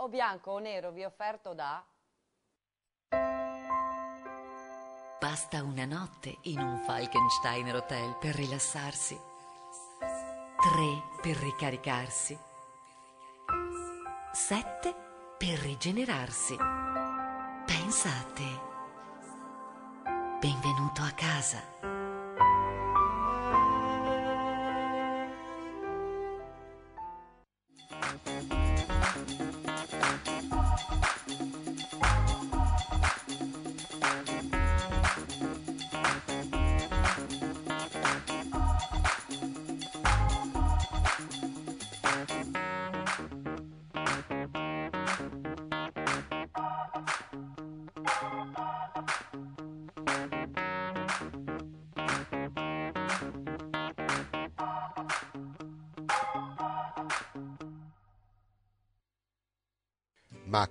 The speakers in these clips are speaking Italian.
o bianco o nero vi offerto da... Basta una notte in un Falkensteiner Hotel per rilassarsi, tre per ricaricarsi, sette per rigenerarsi. Pensa a te. Benvenuto a casa.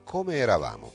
Come eravamo?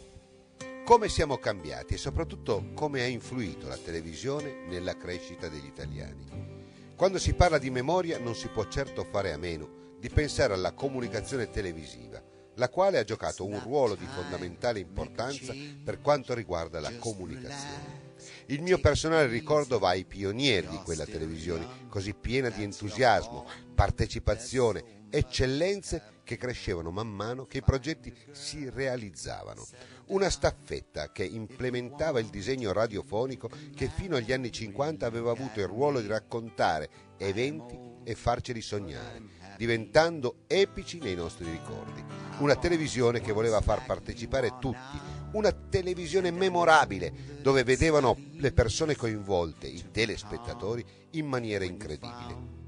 Come siamo cambiati e soprattutto come ha influito la televisione nella crescita degli italiani? Quando si parla di memoria non si può certo fare a meno di pensare alla comunicazione televisiva, la quale ha giocato un ruolo di fondamentale importanza per quanto riguarda la comunicazione. Il mio personale ricordo va ai pionieri di quella televisione, così piena di entusiasmo, partecipazione, eccellenze che crescevano man mano che i progetti si realizzavano. Una staffetta che implementava il disegno radiofonico che fino agli anni 50 aveva avuto il ruolo di raccontare eventi e farceli sognare, diventando epici nei nostri ricordi. Una televisione che voleva far partecipare tutti, una televisione memorabile dove vedevano le persone coinvolte, i telespettatori, in maniera incredibile.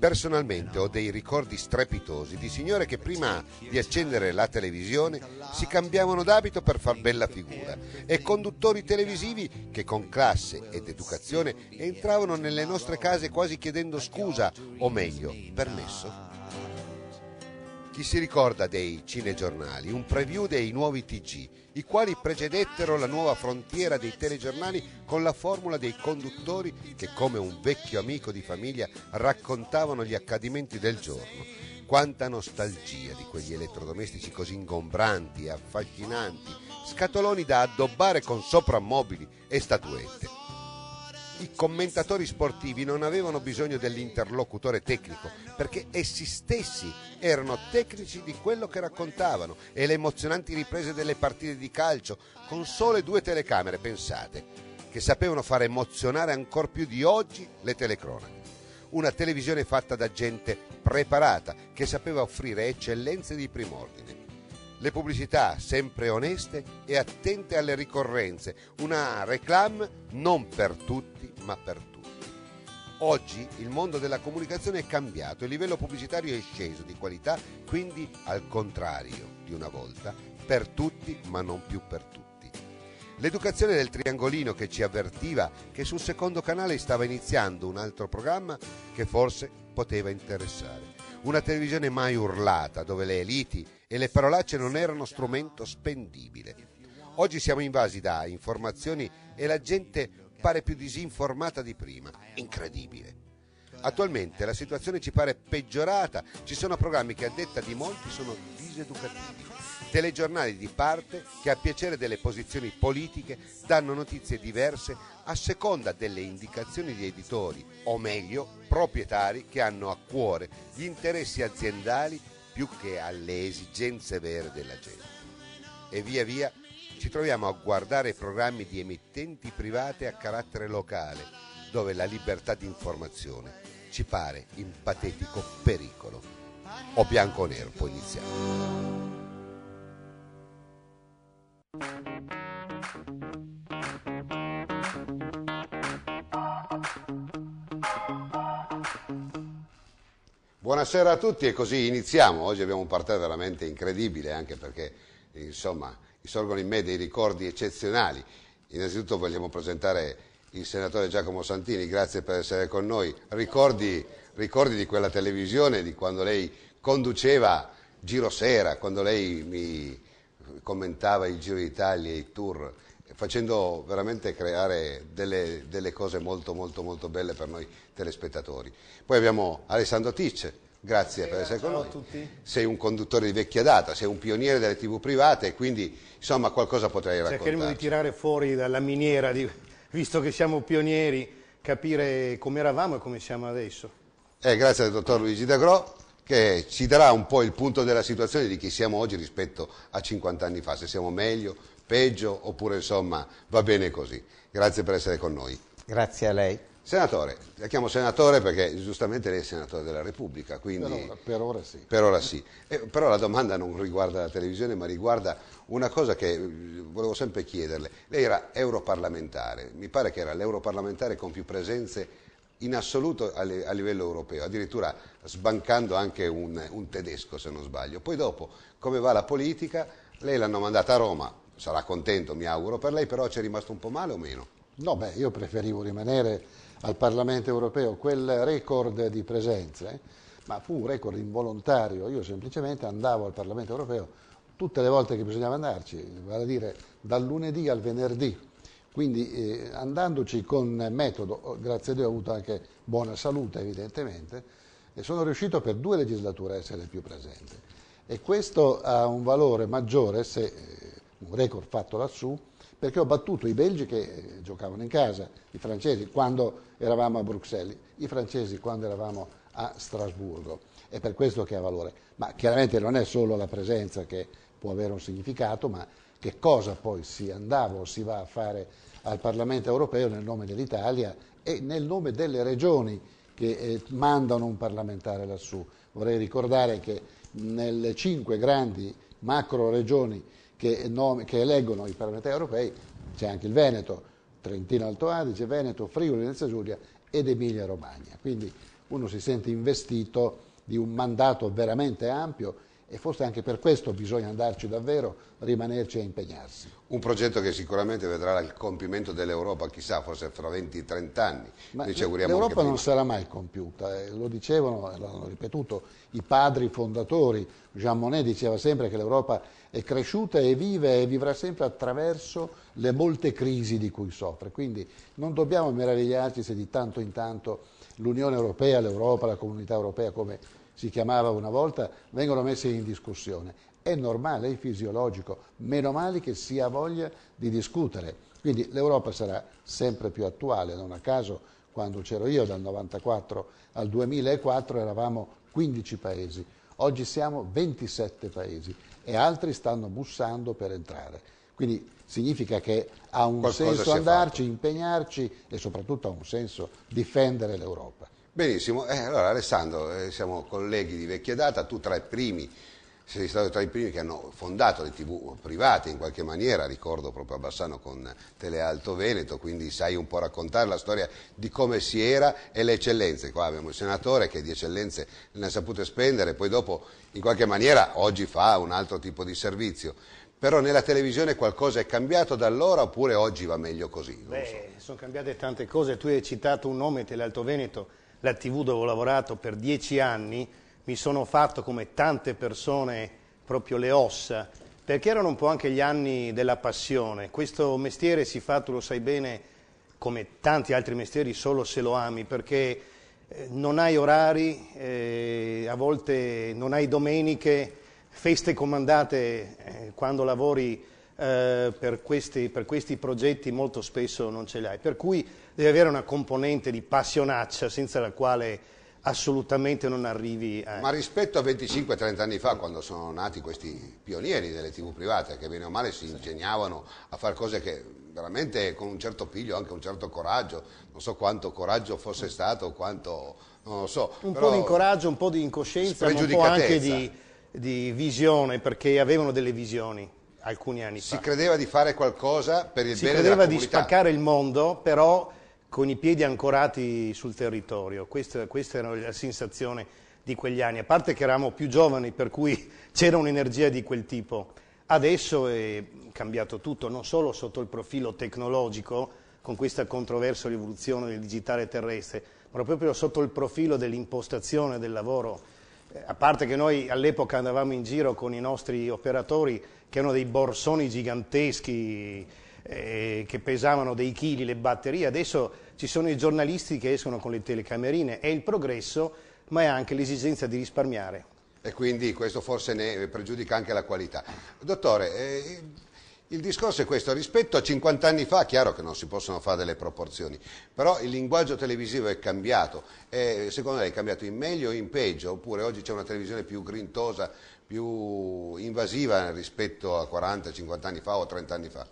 Personalmente ho dei ricordi strepitosi di signore che prima di accendere la televisione si cambiavano d'abito per far bella figura e conduttori televisivi che con classe ed educazione entravano nelle nostre case quasi chiedendo scusa o meglio permesso. Chi si ricorda dei cinegiornali, un preview dei nuovi TG, i quali precedettero la nuova frontiera dei telegiornali con la formula dei conduttori che come un vecchio amico di famiglia raccontavano gli accadimenti del giorno. Quanta nostalgia di quegli elettrodomestici così ingombranti e affascinanti, scatoloni da addobbare con soprammobili e statuette i commentatori sportivi non avevano bisogno dell'interlocutore tecnico perché essi stessi erano tecnici di quello che raccontavano e le emozionanti riprese delle partite di calcio con sole due telecamere, pensate, che sapevano fare emozionare ancora più di oggi le telecronache. Una televisione fatta da gente preparata che sapeva offrire eccellenze di prim'ordine le pubblicità sempre oneste e attente alle ricorrenze, una reclame non per tutti ma per tutti. Oggi il mondo della comunicazione è cambiato, il livello pubblicitario è sceso di qualità, quindi al contrario di una volta, per tutti ma non più per tutti. L'educazione del triangolino che ci avvertiva che sul secondo canale stava iniziando un altro programma che forse poteva interessare. Una televisione mai urlata, dove le eliti e le parolacce non erano strumento spendibile. Oggi siamo invasi da informazioni e la gente pare più disinformata di prima. Incredibile. Attualmente la situazione ci pare peggiorata, ci sono programmi che a detta di molti sono diseducativi, telegiornali di parte che a piacere delle posizioni politiche danno notizie diverse a seconda delle indicazioni di editori, o meglio proprietari che hanno a cuore gli interessi aziendali più che alle esigenze vere della gente. E via via ci troviamo a guardare programmi di emittenti private a carattere locale, dove la libertà di informazione ci pare in patetico pericolo. O bianco o nero, Buonasera a tutti e così iniziamo. Oggi abbiamo un partito veramente incredibile anche perché insomma sorgono in me dei ricordi eccezionali. Innanzitutto vogliamo presentare il senatore Giacomo Santini, grazie per essere con noi. Ricordi, ricordi di quella televisione, di quando lei conduceva Giro Sera, quando lei mi commentava il Giro d'Italia e i tour facendo veramente creare delle, delle, cose molto molto molto belle per noi telespettatori. Poi abbiamo Alessandro Ticce, Grazie per essere con Ciao a noi. tutti. Sei un conduttore di vecchia data, sei un pioniere delle tv private e quindi insomma qualcosa potrei Cercheremo di raccontare. tirare fuori dalla miniera, di- visto che siamo pionieri, capire come eravamo e come siamo adesso. Eh, grazie al dottor Luigi D'Agro che ci darà un po' il punto della situazione di chi siamo oggi rispetto a 50 anni fa, se siamo meglio, peggio oppure insomma va bene così. Grazie per essere con noi. Grazie a lei. Senatore, la chiamo senatore perché giustamente lei è senatore della Repubblica, quindi Per ora, per ora sì. per ora sì. Eh, però la domanda non riguarda la televisione, ma riguarda una cosa che eh, volevo sempre chiederle. Lei era europarlamentare, mi pare che era l'europarlamentare con più presenze in assoluto a, li- a livello europeo, addirittura sbancando anche un, un tedesco se non sbaglio. Poi dopo, come va la politica, lei l'hanno mandata a Roma, sarà contento mi auguro per lei, però ci è rimasto un po' male o meno? No, beh, io preferivo rimanere al Parlamento europeo, quel record di presenze, ma fu un record involontario, io semplicemente andavo al Parlamento europeo tutte le volte che bisognava andarci, vale a dire dal lunedì al venerdì, quindi eh, andandoci con metodo, oh, grazie a Dio ho avuto anche buona salute evidentemente, e sono riuscito per due legislature a essere più presente. E questo ha un valore maggiore se eh, un record fatto lassù, perché ho battuto i belgi che eh, giocavano in casa, i francesi quando eravamo a Bruxelles, i francesi quando eravamo a Strasburgo. È per questo che ha valore. Ma chiaramente non è solo la presenza che può avere un significato, ma che cosa poi si andava o si va a fare al Parlamento europeo nel nome dell'Italia e nel nome delle regioni che eh, mandano un parlamentare lassù. Vorrei ricordare che nelle cinque grandi macro regioni che, nome- che eleggono i parlamentari europei c'è anche il Veneto, Trentino Alto Adige, Veneto, Friuli, Venezia Giulia ed Emilia Romagna. Quindi uno si sente investito di un mandato veramente ampio e forse anche per questo bisogna andarci davvero, rimanerci e impegnarsi. Un progetto che sicuramente vedrà il compimento dell'Europa, chissà, forse fra 20-30 anni. Ma l'Europa non sarà mai compiuta, eh, lo dicevano, l'hanno ripetuto i padri fondatori. Jean Monnet diceva sempre che l'Europa è cresciuta e vive e vivrà sempre attraverso le molte crisi di cui soffre. Quindi non dobbiamo meravigliarci se di tanto in tanto l'Unione Europea, l'Europa, la Comunità Europea, come si chiamava una volta, vengono messe in discussione. È normale, è fisiologico, meno male che si ha voglia di discutere. Quindi l'Europa sarà sempre più attuale, non a caso quando c'ero io dal 1994 al 2004 eravamo 15 paesi, oggi siamo 27 paesi e altri stanno bussando per entrare. Quindi significa che ha un Qualcosa senso andarci, impegnarci e soprattutto ha un senso difendere l'Europa. Benissimo, eh, allora Alessandro, eh, siamo colleghi di vecchia data, tu tra i primi, sei stato tra i primi che hanno fondato le tv private in qualche maniera, ricordo proprio a Bassano con Telealto Veneto, quindi sai un po' raccontare la storia di come si era e le eccellenze. Qua abbiamo il senatore che di eccellenze ne ha sapute spendere, poi dopo in qualche maniera oggi fa un altro tipo di servizio. Però nella televisione qualcosa è cambiato da allora oppure oggi va meglio così? Lo so. Beh, sono cambiate tante cose, tu hai citato un nome, Telealto Veneto, la TV dove ho lavorato per dieci anni, mi sono fatto come tante persone proprio le ossa, perché erano un po' anche gli anni della passione. Questo mestiere si fa, tu lo sai bene, come tanti altri mestieri, solo se lo ami, perché eh, non hai orari, eh, a volte non hai domeniche, feste comandate eh, quando lavori eh, per, questi, per questi progetti molto spesso non ce l'hai. Per cui devi avere una componente di passionaccia senza la quale assolutamente non arrivi a... Ma rispetto a 25-30 anni fa, quando sono nati questi pionieri delle tv private, che bene o male si ingegnavano a fare cose che veramente con un certo piglio, anche un certo coraggio, non so quanto coraggio fosse stato, quanto, non lo so. Un po' di incoraggio, un po' di incoscienza, ma un po' anche di, di visione, perché avevano delle visioni alcuni anni Si fa. credeva di fare qualcosa per il Si bene credeva della di comunità. spaccare il mondo, però con i piedi ancorati sul territorio. Questa, questa era la sensazione di quegli anni. A parte che eravamo più giovani, per cui c'era un'energia di quel tipo. Adesso è cambiato tutto, non solo sotto il profilo tecnologico, con questa controversa rivoluzione del digitale terrestre, ma proprio sotto il profilo dell'impostazione del lavoro. A parte che noi all'epoca andavamo in giro con i nostri operatori che erano dei borsoni giganteschi, eh, che pesavano dei chili le batterie, adesso ci sono i giornalisti che escono con le telecamerine, è il progresso, ma è anche l'esigenza di risparmiare. E quindi questo forse ne pregiudica anche la qualità. Dottore, eh, il discorso è questo, rispetto a 50 anni fa, chiaro che non si possono fare delle proporzioni, però il linguaggio televisivo è cambiato, e secondo lei è cambiato in meglio o in peggio, oppure oggi c'è una televisione più grintosa, più invasiva rispetto a 40, 50 anni fa o 30 anni fa?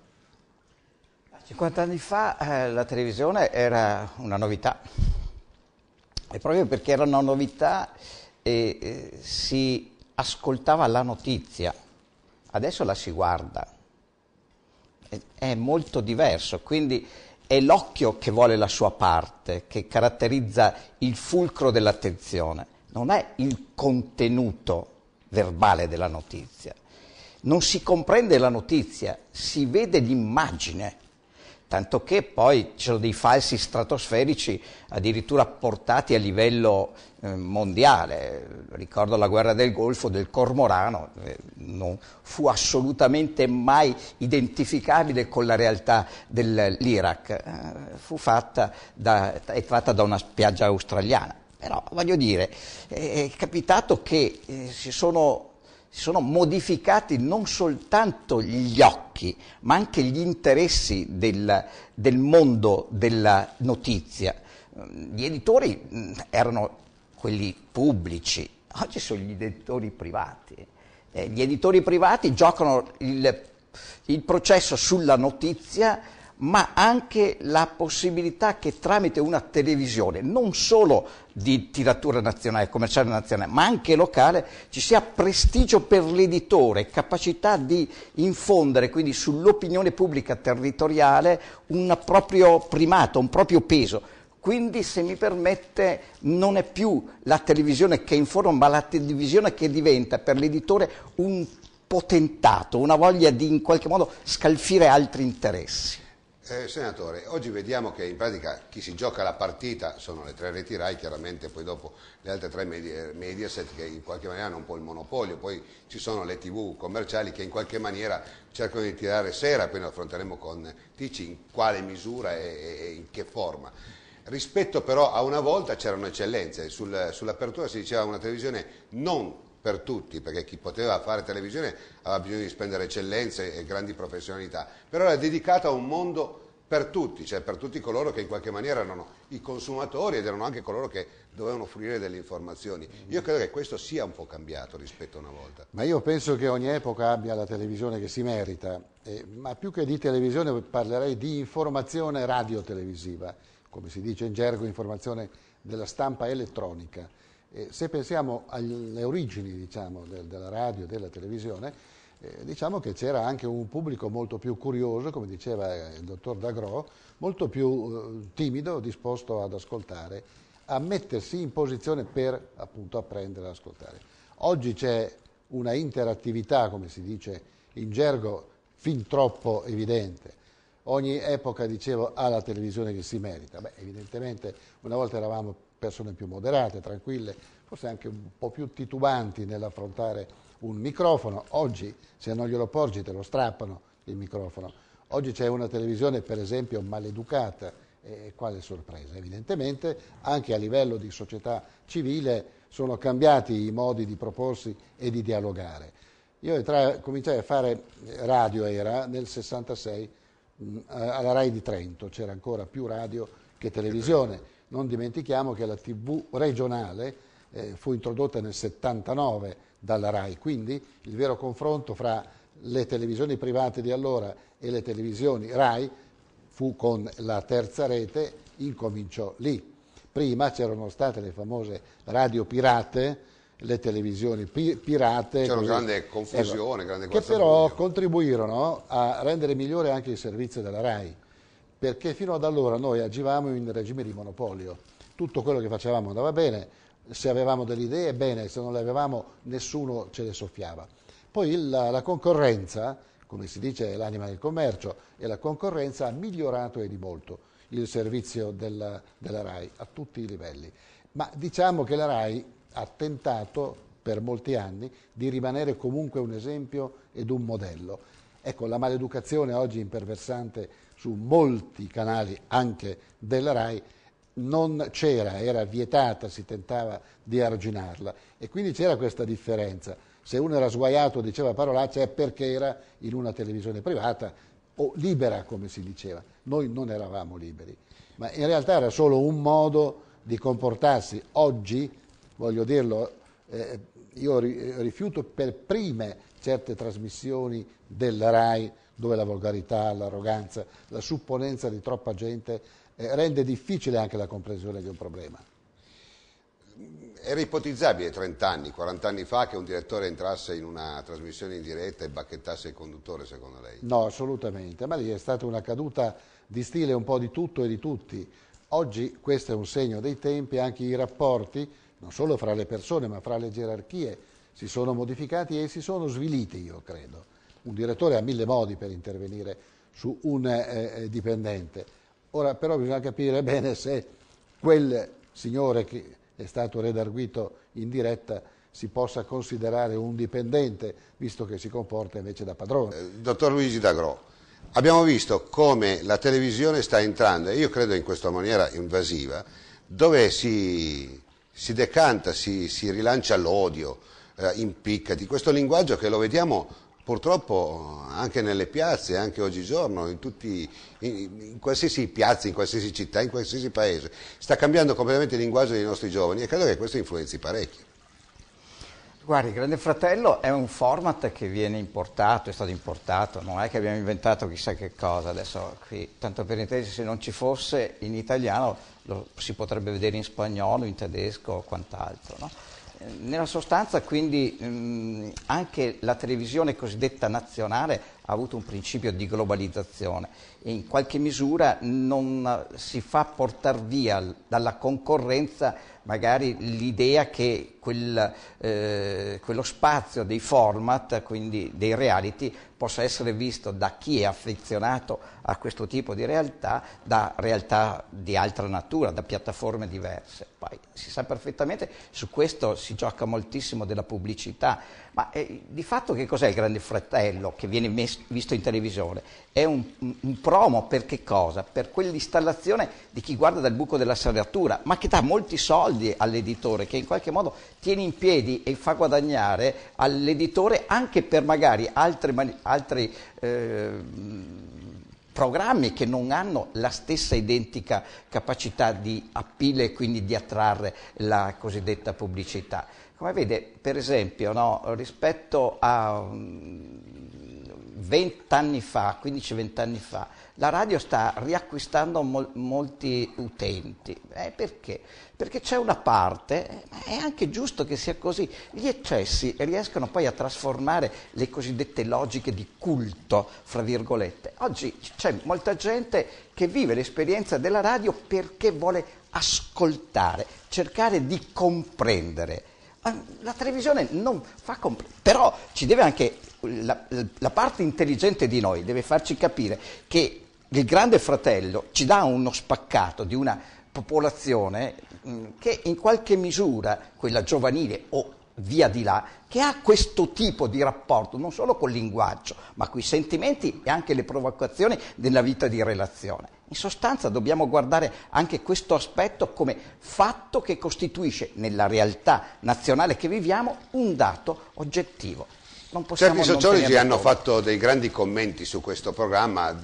50 anni fa eh, la televisione era una novità. E proprio perché era una novità eh, eh, si ascoltava la notizia, adesso la si guarda, è, molto diverso, quindi è l'occhio che vuole la sua parte, che caratterizza il fulcro dell'attenzione, non è il contenuto verbale della notizia. Non si comprende la notizia, si vede l'immagine tanto che poi ci sono dei falsi stratosferici addirittura portati a livello eh, mondiale. Ricordo la guerra del Golfo del Cormorano, eh, non fu assolutamente mai identificabile con la realtà dell'Iraq, eh, fu fatta da, è tratta da una spiaggia australiana. Però voglio dire, è capitato che eh, si sono si sono modificati non soltanto gli occhi, ma anche gli interessi del, del mondo della notizia. Gli editori mm, erano quelli pubblici, oggi sono gli editori privati. Eh, gli editori privati giocano il, il processo sulla notizia ma anche la possibilità che tramite una televisione, non solo di tiratura nazionale, commerciale nazionale, ma anche locale, ci sia prestigio per l'editore, capacità di infondere quindi sull'opinione pubblica territoriale un proprio primato, un proprio peso. Quindi, se mi permette, non è più la televisione che informa, ma la televisione che diventa per l'editore un potentato, una voglia di in qualche modo scalfire altri interessi. Eh, senatore, oggi vediamo che in pratica chi si gioca la partita sono le tre reti RAI, chiaramente poi dopo le altre tre media, Mediaset che in qualche maniera hanno un po' il monopolio, poi ci sono le tv commerciali che in qualche maniera cercano di tirare sera, poi ne affronteremo con Tici in quale misura e, e in che forma. Rispetto però a una volta c'erano eccellenze, Sul, sull'apertura si diceva una televisione non per tutti, perché chi poteva fare televisione aveva bisogno di spendere eccellenze e grandi professionalità, però era dedicata a un mondo per tutti, cioè per tutti coloro che in qualche maniera erano i consumatori ed erano anche coloro che dovevano fruire delle informazioni. Io credo che questo sia un po' cambiato rispetto a una volta. Ma io penso che ogni epoca abbia la televisione che si merita, eh, ma più che di televisione parlerei di informazione radiotelevisiva, come si dice in gergo, informazione della stampa elettronica eh, se pensiamo alle origini diciamo, del, della radio della televisione, eh, diciamo che c'era anche un pubblico molto più curioso, come diceva il dottor D'Agro, molto più eh, timido, disposto ad ascoltare, a mettersi in posizione per appunto apprendere ad ascoltare. Oggi c'è una interattività, come si dice in gergo, fin troppo evidente. Ogni epoca, dicevo, ha la televisione che si merita. Beh, evidentemente una volta eravamo persone più moderate, tranquille, forse anche un po' più titubanti nell'affrontare un microfono. Oggi, se non glielo porgi, te lo strappano il microfono. Oggi c'è una televisione, per esempio, maleducata. E quale sorpresa? Evidentemente anche a livello di società civile sono cambiati i modi di proporsi e di dialogare. Io tra, cominciai a fare radio, era nel 66, alla RAI di Trento, c'era ancora più radio che televisione non dimentichiamo che la TV regionale eh, fu introdotta nel 79 dalla RAI, quindi il vero confronto fra le televisioni private di allora e le televisioni RAI fu con la terza rete, incominciò lì. Prima c'erano state le famose radio pirate, le televisioni pi- pirate. C'era una grande confusione, ecco, grande Che però contribuirono a rendere migliore anche il servizio della RAI perché fino ad allora noi agivamo in regime di monopolio, tutto quello che facevamo andava bene, se avevamo delle idee bene, se non le avevamo nessuno ce le soffiava. Poi la, la concorrenza, come si dice è l'anima del commercio, e la concorrenza ha migliorato e di molto il servizio della, della RAI a tutti i livelli. Ma diciamo che la RAI ha tentato per molti anni di rimanere comunque un esempio ed un modello Ecco, la maleducazione oggi imperversante su molti canali, anche della RAI, non c'era, era vietata, si tentava di arginarla e quindi c'era questa differenza. Se uno era sguaiato, diceva parolacce, è perché era in una televisione privata o libera, come si diceva. Noi non eravamo liberi, ma in realtà era solo un modo di comportarsi. Oggi, voglio dirlo, eh, io rifiuto per prime certe trasmissioni della RAI dove la volgarità, l'arroganza, la supponenza di troppa gente eh, rende difficile anche la comprensione di un problema. Era ipotizzabile 30 anni, 40 anni fa che un direttore entrasse in una trasmissione in diretta e bacchettasse il conduttore, secondo lei? No, assolutamente, ma lì è stata una caduta di stile un po' di tutto e di tutti. Oggi questo è un segno dei tempi, anche i rapporti, non solo fra le persone, ma fra le gerarchie, si sono modificati e si sono sviliti, io credo. Un direttore ha mille modi per intervenire su un eh, eh dipendente. Ora però bisogna capire bene se quel signore che è stato redarguito in diretta si possa considerare un dipendente, visto che si comporta invece da padrone. Eh, dottor Luigi D'Agro, abbiamo visto come la televisione sta entrando, e io credo in questa maniera invasiva, dove si, si decanta, si, si rilancia l'odio, eh, impiccati, questo linguaggio che lo vediamo purtroppo anche nelle piazze, anche oggigiorno, in, tutti, in, in, qualsiasi piazza, in qualsiasi città, in qualsiasi paese, sta cambiando completamente il linguaggio dei nostri giovani e credo che questo influenzi parecchio. Guardi, Grande Fratello è un format che viene importato, è stato importato, non è che abbiamo inventato chissà che cosa, adesso qui, tanto per intendere, se non ci fosse in italiano lo si potrebbe vedere in spagnolo, in tedesco o quant'altro. No? Nella sostanza quindi mh, anche la televisione cosiddetta nazionale ha avuto un principio di globalizzazione e in qualche misura non si fa portare via dalla concorrenza magari l'idea che quel, eh, quello spazio dei format, quindi dei reality, possa essere visto da chi è affezionato a questo tipo di realtà, da realtà di altra natura, da piattaforme diverse. Poi si sa perfettamente, su questo si gioca moltissimo della pubblicità, ma eh, di fatto che cos'è il Grande Fratello che viene mes- visto in televisione? È un, un, promo per che cosa? Per quell'installazione di chi guarda dal buco della serratura, ma che dà molti soldi all'editore, che in qualche modo tiene in piedi e fa guadagnare all'editore anche per magari altri, altri eh, programmi che non hanno la stessa identica capacità di appeal e quindi di attrarre la cosiddetta pubblicità. Come vede, per esempio, no, rispetto a 20 anni fa, 15-20 anni fa, la radio sta riacquistando mol molti utenti. Eh, perché? Perché c'è una parte, è anche giusto che sia così, gli eccessi riescono poi a trasformare le cosiddette logiche di culto, fra virgolette. Oggi c'è molta gente che vive l'esperienza della radio perché vuole ascoltare, cercare di comprendere la televisione non fa comprendere, però ci deve anche, la, la, parte intelligente di noi deve farci capire che il grande fratello ci dà uno spaccato di una popolazione mh, che in qualche misura, quella giovanile o via di là, che ha questo tipo di rapporto non solo col linguaggio, ma con i sentimenti e anche le provocazioni della vita di relazione. In sostanza dobbiamo guardare anche questo aspetto come fatto che costituisce nella realtà nazionale che viviamo un dato oggettivo. Certi sociologi hanno fatto dei grandi commenti su questo programma,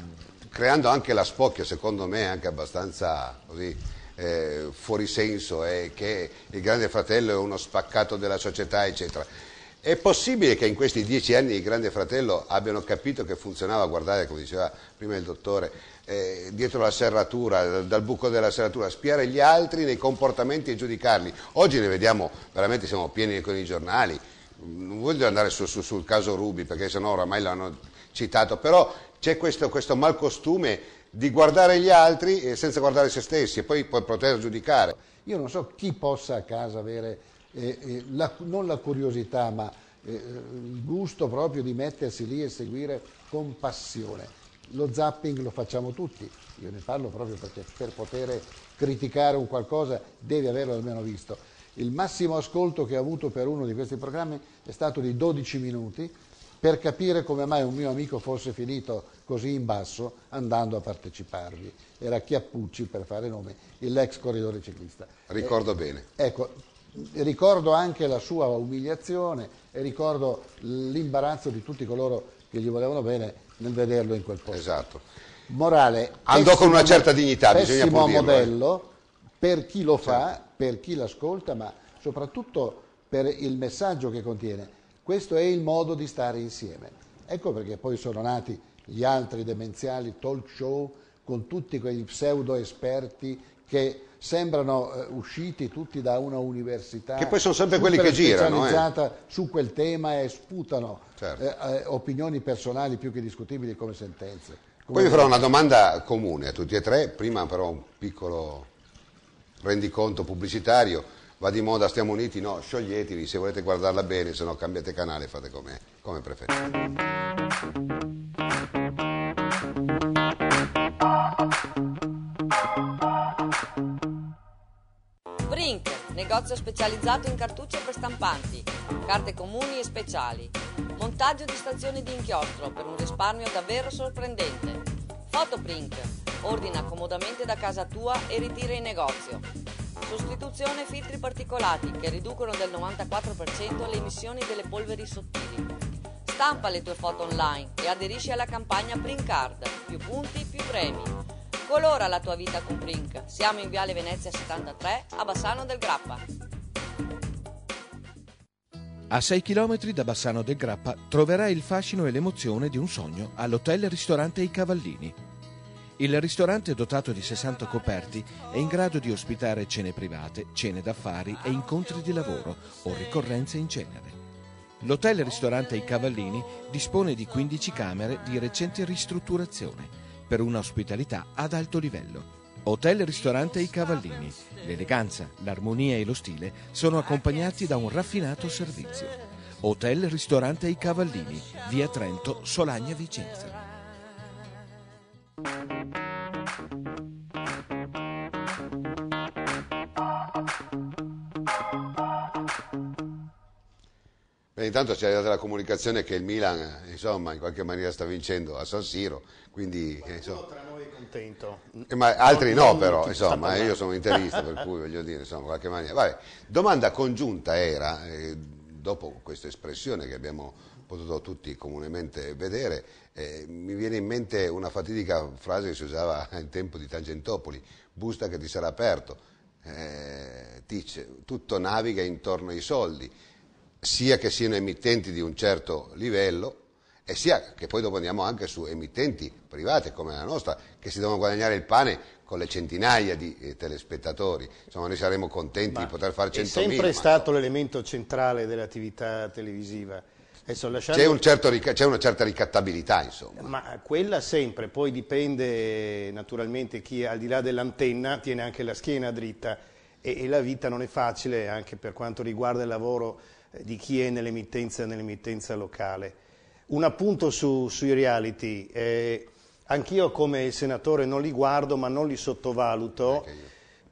creando anche la spocchia, secondo me, anche abbastanza così, eh, fuori senso, eh, che il Grande Fratello è uno spaccato della società, eccetera. È possibile che in questi dieci anni il Grande Fratello abbiano capito che funzionava, guardare, come diceva prima il dottore, eh, dietro la serratura, dal buco della serratura, spiare gli altri nei comportamenti e giudicarli. Oggi ne vediamo, veramente siamo pieni con i giornali, non voglio andare su, su, sul caso Rubi perché sennò oramai l'hanno citato, però c'è questo, questo malcostume di guardare gli altri senza guardare se stessi e poi, poi poter giudicare. Io non so chi possa a casa avere eh, eh, la, non la curiosità ma eh, il gusto proprio di mettersi lì e seguire con passione lo zapping lo facciamo tutti, io ne parlo proprio perché per poter criticare un qualcosa devi averlo almeno visto. Il massimo ascolto che ho avuto per uno di questi programmi è stato di 12 minuti, per capire come mai un mio amico fosse finito così in basso andando a parteciparvi. Era Chiappucci, per fare nome, l'ex corridore ciclista. Ricordo bene. Ecco, ricordo anche la sua umiliazione e ricordo l'imbarazzo di tutti coloro che gli volevano bene nel vederlo in quel posto. Esatto. Morale, Andò con una certa dignità, bisogna pur dirlo, eh. modello per chi lo fa, per chi l'ascolta, ma soprattutto per il messaggio che contiene. Questo è il modo di stare insieme. Ecco perché poi sono nati gli altri demenziali talk show con tutti quegli pseudo esperti che sembrano eh, usciti tutti da una università Che poi sono sempre quelli che girano, eh. su quel tema e sputano Certo. eh, eh, opinioni personali più che discutibili come sentenze. Come Poi vi farò una domanda comune a tutti e tre, prima però un piccolo rendiconto pubblicitario. Va di moda, stiamo uniti? No, scioglietevi, se volete guardarla bene, se no cambiate canale, fate come, come preferite. Brink, negozio specializzato in cartucce per stampanti, carte comuni e speciali. Montaggio di stazioni di inchiostro per un risparmio davvero sorprendente. Fotoprint, ordina comodamente da casa tua e ritira in negozio. Sostituzione filtri particolati che riducono del 94% le emissioni delle polveri sottili. Stampa le tue foto online e aderisci alla campagna Print Card. Più punti, più premi. Colora la tua vita con Prink. Siamo in Viale Venezia 73 a Bassano del Grappa. A 6 km da Bassano del Grappa troverai il fascino e l'emozione di un sogno all'hotel ristorante I Cavallini. Il ristorante dotato di 60 coperti è in grado di ospitare cene private, cene d'affari e incontri di lavoro o ricorrenze in genere. L'hotel ristorante I Cavallini dispone di 15 camere di recente ristrutturazione per una ospitalità ad alto livello. Hotel ristorante I Cavallini. L'eleganza, l'armonia e lo stile sono accompagnati da un raffinato servizio. Hotel ristorante I Cavallini, via Trento, Solagna Vicenza. Beh, intanto ci è arrivata la comunicazione che il Milan, insomma, in qualche maniera sta vincendo a San Siro, quindi, eh, insomma, Tra noi è contento. Eh, Ma altri no Non però, insomma, eh, io sono interista per cui voglio dire, insomma, in qualche maniera. Vabbè, domanda congiunta era, eh, dopo questa espressione che abbiamo potuto tutti comunemente vedere, eh, mi viene in mente una fatidica frase che si usava in tempo di Tangentopoli, busta che ti sarà aperto, eh, dice, tutto naviga intorno ai soldi, sia che siano emittenti di un certo livello, e sia che poi dopo andiamo anche su emittenti private come la nostra, che si devono guadagnare il pane con le centinaia di eh, telespettatori. Insomma, noi saremmo contenti di poter fare 100.000. È sempre ma stato l'elemento centrale dell'attività televisiva. Adesso lasciando... c'è, un certo rica- c'è una certa ricattabilità, insomma. Ma quella sempre, poi dipende naturalmente chi al di là dell'antenna tiene anche la schiena dritta e, e la vita non è facile anche per quanto riguarda il lavoro di chi è nell'emittenza, nell'emittenza locale. Un appunto su- sui reality, eh, anch'io come senatore non li guardo ma non li sottovaluto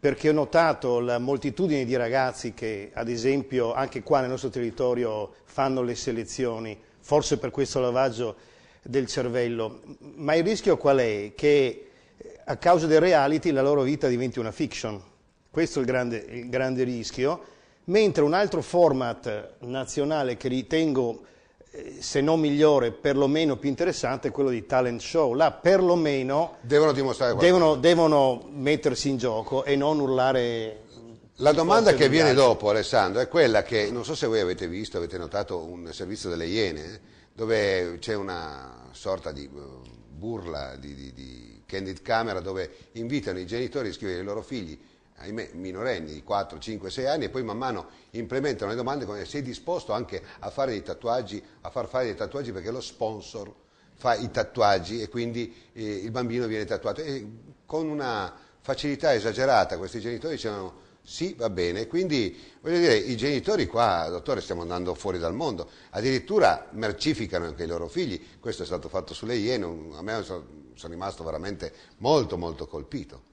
perché ho notato la moltitudine di ragazzi che ad esempio anche qua nel nostro territorio fanno le selezioni, forse per questo lavaggio del cervello, ma il rischio qual è? Che eh, a causa del reality la loro vita diventi una fiction, questo è il grande, il grande rischio, mentre un altro format nazionale che ritengo eh, se non migliore, perlomeno più interessante, è quello di talent show. Là perlomeno Devono devono, devono mettersi in gioco e non urlare. La domanda che viene dopo, Alessandro, è quella che, non so se voi avete visto, avete notato un servizio delle Iene, dove c'è una sorta di eh, burla, di, di, di candid camera, dove invitano i genitori a scrivere i loro figli, ahimè minorenni di 4, 5, 6 anni, e poi man mano implementano le domande come sei disposto anche a fare dei tatuaggi, a far fare dei tatuaggi perché lo sponsor fa i tatuaggi e quindi eh, il bambino viene tatuato. E con una facilità esagerata questi genitori dicevano sì, va bene. Quindi voglio dire, i genitori qua, dottore, stiamo andando fuori dal mondo, addirittura mercificano anche i loro figli. Questo è stato fatto sulle Iene, a me sono rimasto veramente molto molto colpito.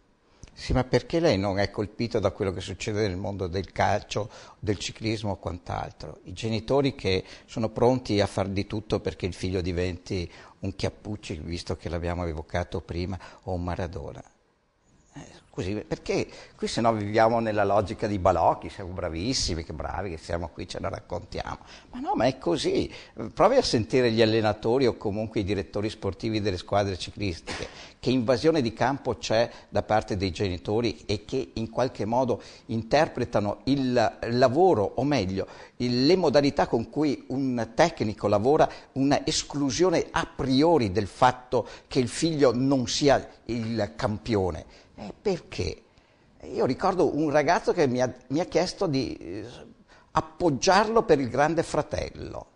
Sì, ma perché lei non è colpito da quello che succede nel mondo del calcio, del ciclismo o quant'altro? I genitori che sono pronti a far di tutto perché il figlio diventi un Chiappucci, visto che l'abbiamo evocato prima, o un Maradona. Così, perché qui se no viviamo nella logica di balocchi, siamo bravissimi, che bravi che siamo qui, ce la raccontiamo. Ma no, ma è così. Provi a sentire gli allenatori o comunque i direttori sportivi delle squadre ciclistiche, che invasione di campo c'è da parte dei genitori e che in qualche modo interpretano il lavoro, o meglio, le modalità con cui un tecnico lavora, una esclusione a priori del fatto che il figlio non sia il campione eh, perché? Io ricordo un ragazzo che mi ha, mi ha chiesto di eh, appoggiarlo per il grande fratello,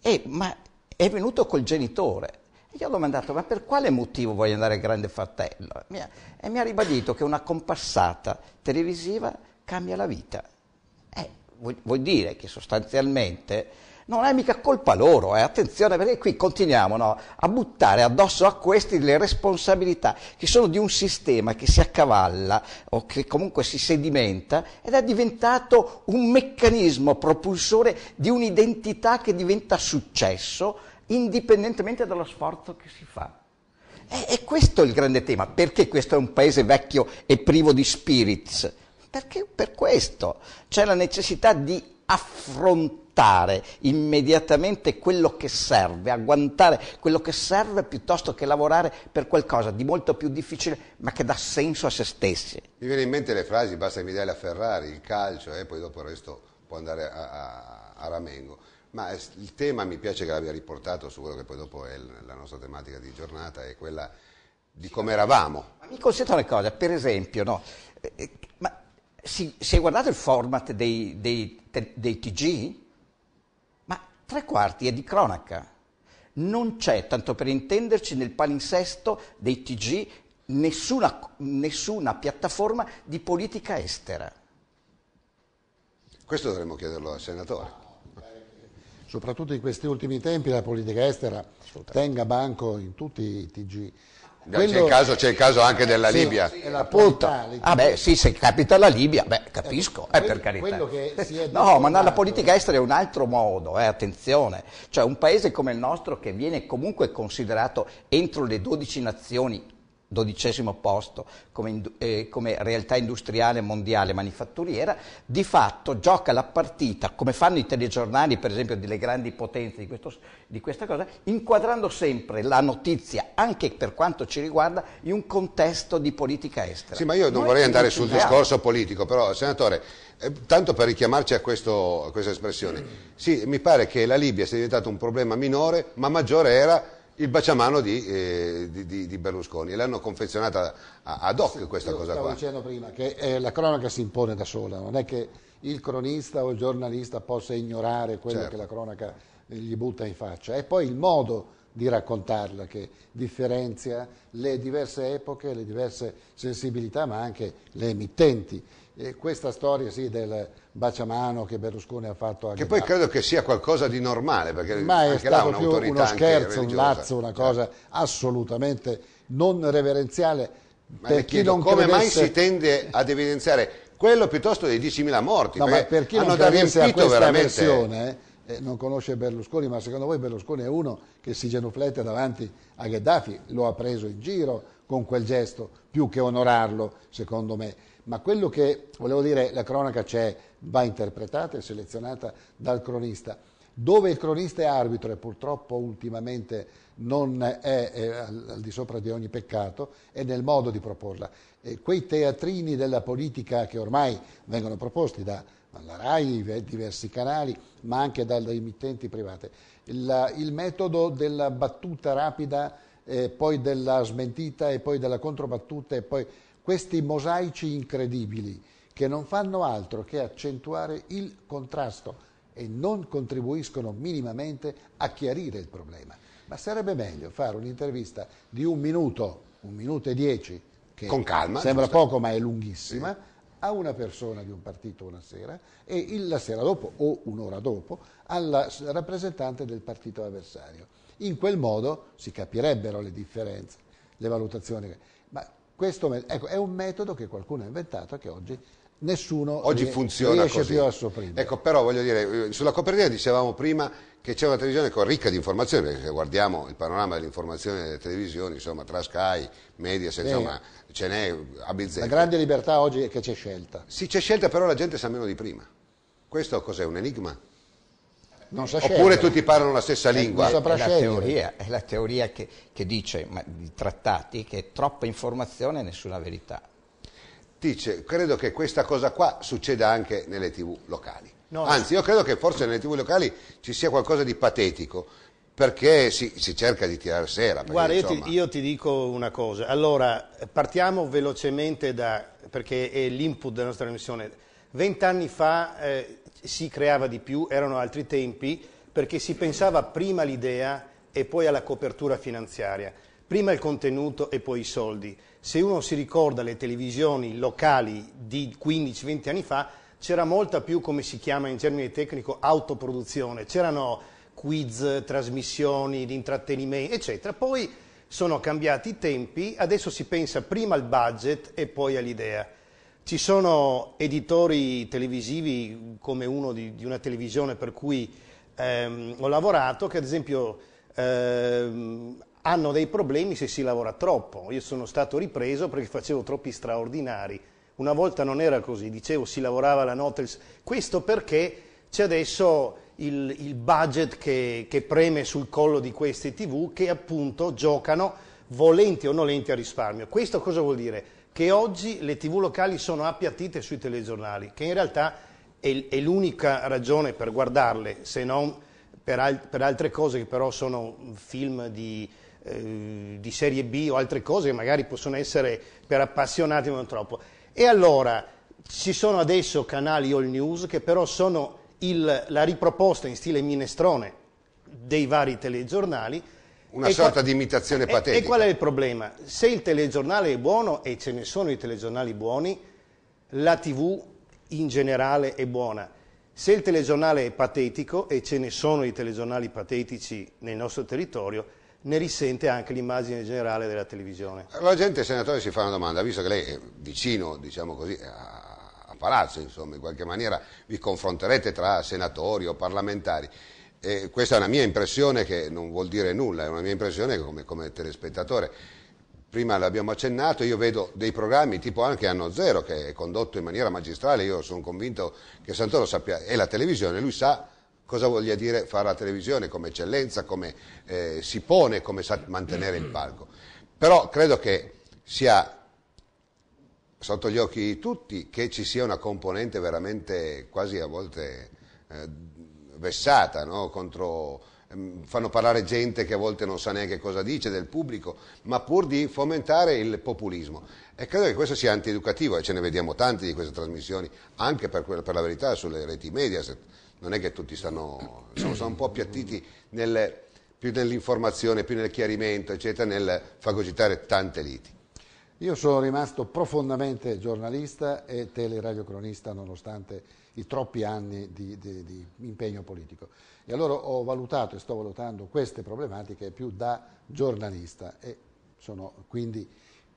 e, ma è venuto col genitore. Gli ho domandato, ma per quale motivo vuoi andare al grande fratello? Mi ha, e mi ha ribadito che una compassata televisiva cambia la vita. Eh, vuol, vuol dire che sostanzialmente non è mica colpa loro, eh? attenzione perché qui continuiamo no? a buttare addosso a questi le responsabilità che sono di un sistema che si accavalla o che comunque si sedimenta ed è diventato un meccanismo propulsore di un'identità che diventa successo indipendentemente dallo sforzo che si fa. E, e questo è il grande tema, perché questo è un paese vecchio e privo di spirits? Perché per questo c'è la necessità di affrontare agguantare immediatamente quello che serve, agguantare quello che serve piuttosto che lavorare per qualcosa di molto più difficile ma che dà senso a se stessi. Mi viene in mente le frasi, basta che mi dai la Ferrari, il calcio e poi dopo il resto può andare a, a, a Ramengo. Ma il tema mi piace che l'abbia riportato su quello che poi dopo è la nostra tematica di giornata, è quella di come eravamo. Mi consento una cosa, per esempio, no? Eh, eh, ma si, si è guardato il format dei, dei, dei TG? Tre quarti è di cronaca. Non c'è, tanto per intenderci, nel palinsesto dei TG nessuna, nessuna piattaforma di politica estera. Questo dovremmo chiederlo al senatore. Soprattutto in questi ultimi tempi la politica estera tenga banco in tutti i TG quello... C'è, il caso, c'è, il caso, anche della sì, Libia. Appunto. Ah beh, sì, se capita la Libia, beh, capisco, eh, per carità. no, ma la politica estera è un altro modo, eh, attenzione. Cioè un paese come il nostro che viene comunque considerato entro le 12 nazioni dodicesimo posto come, eh, come, realtà industriale mondiale manifatturiera, di fatto gioca la partita, come fanno i telegiornali per esempio delle grandi potenze di, questo, di questa cosa, inquadrando sempre la notizia, anche per quanto ci riguarda, in un contesto di politica estera. Sì, ma io non Noi vorrei andare sul discorso politico, però senatore, eh, tanto per richiamarci a, questo, a questa espressione, sì, mi pare che la Libia sia diventata un problema minore, ma maggiore era il baciamano di, eh, di, di, Berlusconi e l'hanno confezionata ad hoc sì, questa cosa stavo qua. Stavo dicendo prima che eh, la cronaca si impone da sola, non è che il cronista o il giornalista possa ignorare quello certo. che la cronaca gli butta in faccia, è poi il modo di raccontarla che differenzia le diverse epoche, le diverse sensibilità, ma anche le emittenti. E questa storia sì, del baciamano che Berlusconi ha fatto a Che poi credo che sia qualcosa di normale, perché ma è stato più uno scherzo, un lazzo, una cosa certo. assolutamente non reverenziale. Ma per chi non come credesse... mai si tende ad evidenziare quello piuttosto dei 10.000 morti? No, ma per chi non credesse a questa veramente... versione, eh, non conosce Berlusconi, ma secondo voi Berlusconi è uno che si genuflette davanti a Gheddafi? Lo ha preso in giro con quel gesto, più che onorarlo, secondo me ma quello che volevo dire, la cronaca c'è, va interpretata e selezionata dal cronista. Dove il cronista è arbitro e purtroppo ultimamente non è, è al, al, di sopra di ogni peccato, è nel modo di proporla. E quei teatrini della politica che ormai vengono proposti da, dalla RAI, diversi canali, ma anche dalle emittenti private. Il, il metodo della battuta rapida, eh, poi della smentita e poi della controbattuta e poi questi mosaici incredibili che non fanno altro che accentuare il contrasto e non contribuiscono minimamente a chiarire il problema. Ma sarebbe meglio fare un'intervista di un minuto, un minuto e dieci, che Con calma, sembra giusto. poco ma è lunghissima, sì. a una persona di un partito una sera e la sera dopo o un'ora dopo al rappresentante del partito avversario. In quel modo si capirebbero le differenze, le valutazioni. Ma Questo, ecco, è un metodo che qualcuno ha inventato e che oggi nessuno Oggi rie- funziona riesce così. più a sopprimere. Ecco, però voglio dire, eh, sulla copertina dicevamo prima che c'è una televisione ricca di informazioni, perché se guardiamo il panorama dell'informazione delle televisioni, insomma, tra Sky, Mediaset, Sì. insomma, ce n'è a La bizzeffe. grande libertà oggi è che c'è scelta. Sì, c'è scelta, però la gente sa meno di prima. Questo cos'è? Un enigma? Non sa Oppure tutti parlano la stessa lingua? non saprà è la scegliere. teoria, è la teoria che, che dice, ma, di trattati, che troppa informazione e nessuna verità. Dice, credo che questa cosa qua succeda anche nelle tv locali. No, Anzi, io credo che forse nelle tv locali ci sia qualcosa di patetico, perché si, si cerca di tirare sera. perché, Guarda, io ti, insomma, io ti dico una cosa. Allora, partiamo velocemente da, perché è l'input della nostra trasmissione. Vent'anni fa eh, si creava di più, erano altri tempi, perché si pensava prima all'idea e poi alla copertura finanziaria. Prima il contenuto e poi i soldi. Se uno si ricorda le televisioni locali di 15-20 anni fa, c'era molta più, come si chiama in termini tecnico, autoproduzione. C'erano quiz, trasmissioni di intrattenimento, eccetera. Poi sono cambiati i tempi, adesso si pensa prima al budget e poi all'idea. Ci sono editori televisivi come uno di, di una televisione per cui ehm, ho lavorato che ad esempio ehm, hanno dei problemi se si lavora troppo. Io sono stato ripreso perché facevo troppi straordinari. Una volta non era così, dicevo si lavorava la notte. Questo perché c'è adesso il, il budget che, che preme sul collo di queste tv che appunto giocano volenti o nolenti a risparmio. Questo cosa vuol dire? Che oggi le tv locali sono appiattite sui telegiornali, che in realtà è, l'unica ragione per guardarle, se non per, al- per altre cose che però sono film di, eh, di serie B o altre cose che magari possono essere per appassionati ma non troppo. E allora ci sono adesso canali all news che però sono il- la riproposta in stile minestrone dei vari telegiornali. Una E sorta qua- di imitazione e- patetica. E qual è il problema? Se il telegiornale è buono, e ce ne sono i telegiornali buoni, la TV in generale è buona. Se il telegiornale è patetico, e ce ne sono i telegiornali patetici nel nostro territorio, ne risente anche l'immagine generale della televisione. La gente, senatore, si fa una domanda, visto che lei è vicino, diciamo così, a, a Palazzo, insomma, in qualche maniera vi confronterete tra senatori o parlamentari. E questa è una mia impressione che non vuol dire nulla, è una mia impressione come, come telespettatore. Prima l'abbiamo accennato, io vedo dei programmi tipo anche Anno Zero che è condotto in maniera magistrale, io sono convinto che Santoro sappia, è la televisione, lui sa cosa voglia dire fare la televisione come eccellenza, come eh, si pone, come sa mantenere il palco. Però credo che sia sotto gli occhi di tutti che ci sia una componente veramente quasi a volte eh, vessata, no? Contro, ehm, fanno parlare gente che a volte non sa neanche cosa dice del pubblico, ma pur di fomentare il populismo. E credo che questo sia antieducativo e ce ne vediamo tanti di queste trasmissioni, anche per, per la verità sulle reti Mediaset. Non è che tutti stanno, insomma, sono un po' appiattiti nel- più nell'informazione, più nel chiarimento, eccetera, nel fagocitare tante liti. Io sono rimasto profondamente giornalista e teleradiocronista nonostante i troppi anni di, di- di impegno politico. E allora ho valutato e sto valutando queste problematiche più da giornalista e sono quindi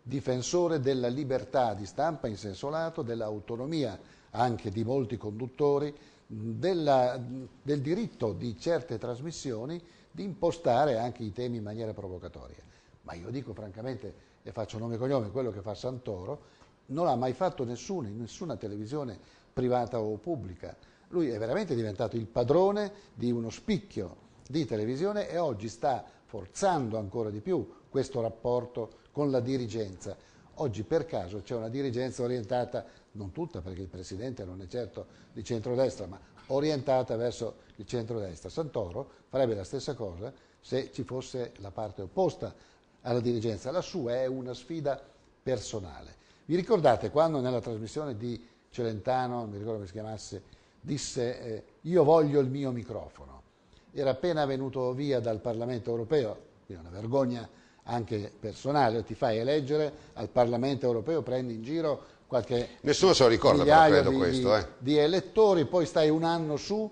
difensore della libertà di stampa in senso lato, dell'autonomia anche di molti conduttori, della- del diritto di certe trasmissioni di impostare anche i temi in maniera provocatoria. Ma io dico francamente, e faccio nome e cognome, quello che fa Santoro, non l'ha mai fatto nessuno, in nessuna televisione privata o pubblica. Lui è veramente diventato il padrone di uno spicchio di televisione e oggi sta forzando ancora di più questo rapporto con la dirigenza. Oggi per caso c'è una dirigenza orientata, non tutta perché il Presidente non è certo di centrodestra, ma orientata verso il centrodestra. Santoro farebbe la stessa cosa se ci fosse la parte opposta alla dirigenza. La sua è una sfida personale. Vi ricordate quando nella trasmissione di Celentano, non mi ricordo come si chiamasse, disse eh, io voglio il mio microfono. Era appena venuto via dal Parlamento europeo, quindi una vergogna anche personale, ti fai eleggere al Parlamento europeo, prendi in giro qualche Nessuno se lo ricorda, però, credo di, questo, eh. di elettori, poi stai un anno su,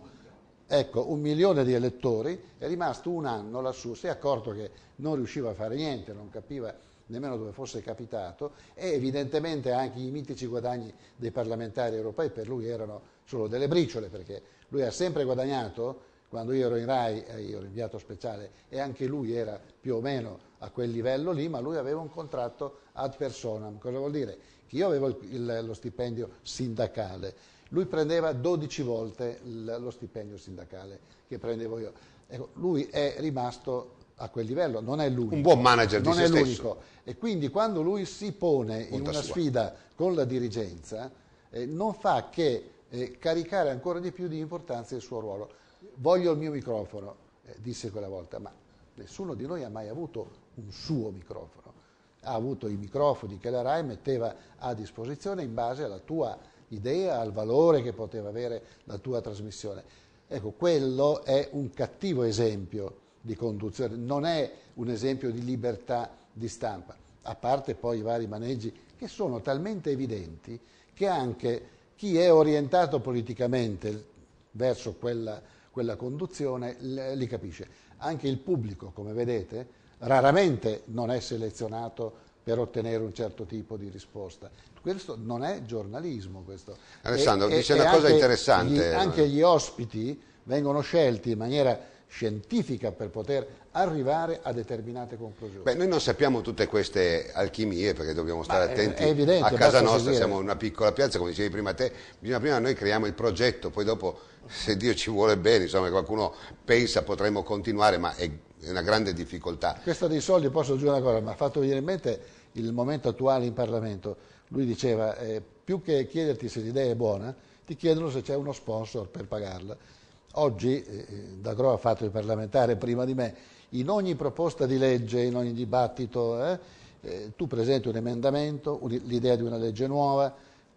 ecco, un milione di elettori, è rimasto un anno lassù, si è accorto che non riusciva a fare niente, non capiva nemmeno dove fosse capitato e evidentemente anche i mitici guadagni dei parlamentari europei per lui erano solo delle briciole perché lui ha sempre guadagnato quando io ero in RAI, eh, io ero inviato speciale e anche lui era più o meno a quel livello lì, ma lui aveva un contratto ad personam. Cosa vuol dire? Che io avevo il, lo stipendio sindacale, lui prendeva 12 volte lo stipendio sindacale che prendevo io. Ecco, lui è rimasto a quel livello, non è l'unico. Un buon manager di non se è stesso. l'unico. E quindi quando lui si pone in Molta una sua. sfida con la dirigenza, eh, non fa che eh, caricare ancora di più di importanza il suo ruolo. Voglio il mio microfono, eh, disse quella volta, ma nessuno di noi ha mai avuto un suo microfono. Ha avuto i microfoni che la RAI metteva a disposizione in base alla tua idea, al valore che poteva avere la tua trasmissione. Ecco, quello è un cattivo esempio di conduzione, non è un esempio di libertà di stampa, a parte poi i vari maneggi che sono talmente evidenti che anche chi è orientato politicamente verso quella, quella conduzione li capisce. Anche il pubblico, come vedete, raramente non è selezionato per ottenere un certo tipo di risposta. Questo non è giornalismo. Questo. Alessandro, dice una cosa anche interessante. Gli, anche gli ospiti vengono scelti in maniera scientifica per poter arrivare a determinate conclusioni. Beh, noi non sappiamo tutte queste alchimie perché dobbiamo stare Ma è- attenti è evidente, a casa nostra, seguire. siamo una piccola piazza, come dicevi prima te, bisogna prima noi creiamo il progetto, poi dopo se Dio ci vuole bene, insomma qualcuno pensa potremmo continuare, ma è è una grande difficoltà. Questa dei soldi, posso aggiungere una cosa, mi ha fatto venire in mente il momento attuale in Parlamento. Lui diceva, eh, più che chiederti se l'idea è buona, ti chiedono se c'è uno sponsor per pagarla. Oggi, eh, D'Agro ha fatto il parlamentare prima di me, in ogni proposta di legge, in ogni dibattito, eh, eh, tu presenti un emendamento, un- l'idea di una legge nuova,